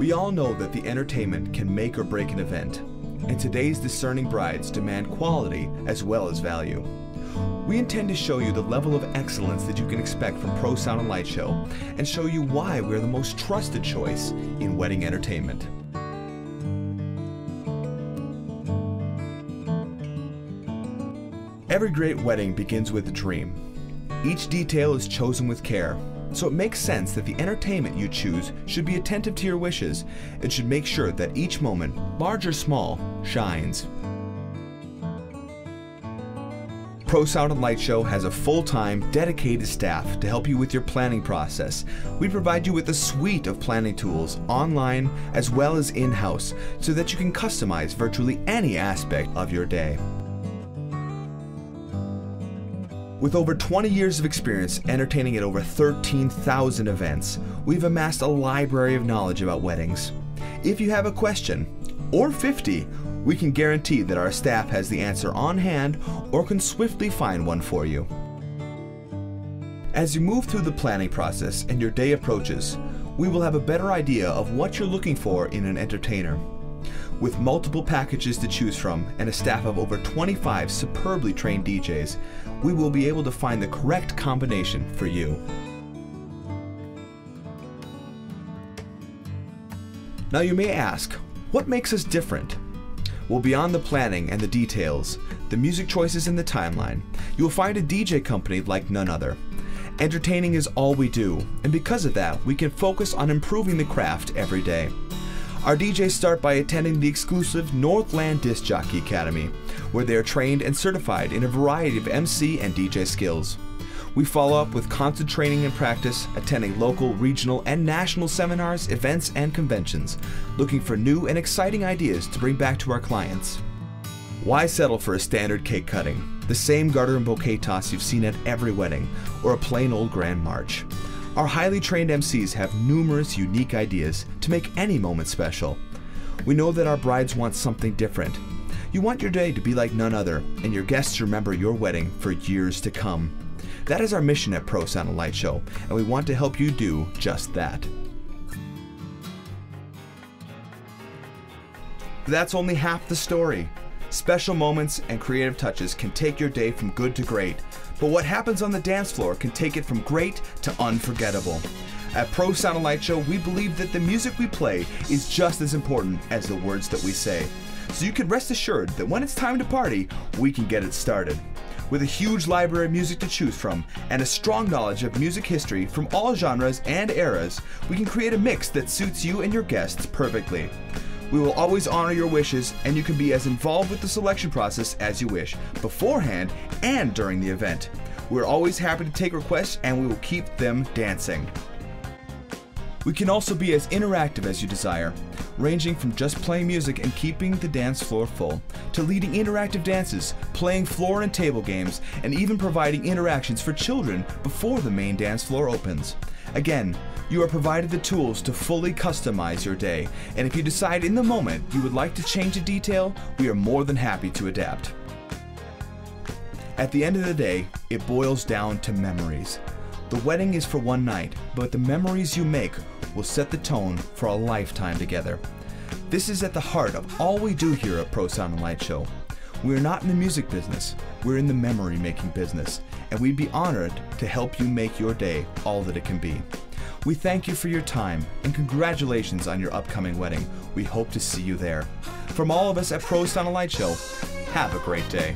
We all know that the entertainment can make or break an event, and today's discerning brides demand quality as well as value. We intend to show you the level of excellence that you can expect from Pro Sound and Light Show and show you why we're the most trusted choice in wedding entertainment. Every great wedding begins with a dream. Each detail is chosen with care, so it makes sense that the entertainment you choose should be attentive to your wishes and should make sure that each moment, large or small, shines. Pro Sound and Light Show has a full-time, dedicated staff to help you with your planning process. We provide you with a suite of planning tools online as well as in-house so that you can customize virtually any aspect of your day. With over 20 years of experience entertaining at over 13,000 events, we've amassed a library of knowledge about weddings. If you have a question, or 50, we can guarantee that our staff has the answer on hand or can swiftly find one for you. As you move through the planning process and your day approaches, we will have a better idea of what you're looking for in an entertainer. With multiple packages to choose from and a staff of over 25 superbly trained DJs, we will be able to find the correct combination for you. Now you may ask, what makes us different? Well, beyond the planning and the details, the music choices and the timeline, you will find a DJ company like none other. Entertaining is all we do, and because of that, we can focus on improving the craft every day. Our DJs start by attending the exclusive Northland Disc Jockey Academy, where they are trained and certified in a variety of MC and DJ skills. We follow up with constant training and practice, attending local, regional, and national seminars, events, and conventions, looking for new and exciting ideas to bring back to our clients. Why settle for a standard cake cutting, the same garter and bouquet toss you've seen at every wedding, or a plain old grand march? Our highly trained MCs have numerous unique ideas to make any moment special. We know that our brides want something different. You want your day to be like none other, and your guests remember your wedding for years to come. That is our mission at Pro Sound and Light Show, and we want to help you do just that. That's only half the story. Special moments and creative touches can take your day from good to great, but what happens on the dance floor can take it from great to unforgettable. At Pro Sound and Light Show, we believe that the music we play is just as important as the words that we say. So you can rest assured that when it's time to party, we can get it started. With a huge library of music to choose from and a strong knowledge of music history from all genres and eras, we can create a mix that suits you and your guests perfectly. We will always honor your wishes, and you can be as involved with the selection process as you wish, beforehand and during the event. We're always happy to take requests, and we will keep them dancing. We can also be as interactive as you desire, ranging from just playing music and keeping the dance floor full, to leading interactive dances, playing floor and table games, and even providing interactions for children before the main dance floor opens. Again, you are provided the tools to fully customize your day, and if you decide in the moment you would like to change a detail, we are more than happy to adapt. At the end of the day, it boils down to memories. The wedding is for one night, but the memories you make will set the tone for a lifetime together. This is at the heart of all we do here at Pro Sound and Light Show. We're not in the music business, we're in the memory making business, and we'd be honored to help you make your day all that it can be. We thank you for your time and congratulations on your upcoming wedding. We hope to see you there. From all of us at Pro Sound Light Show, have a great day.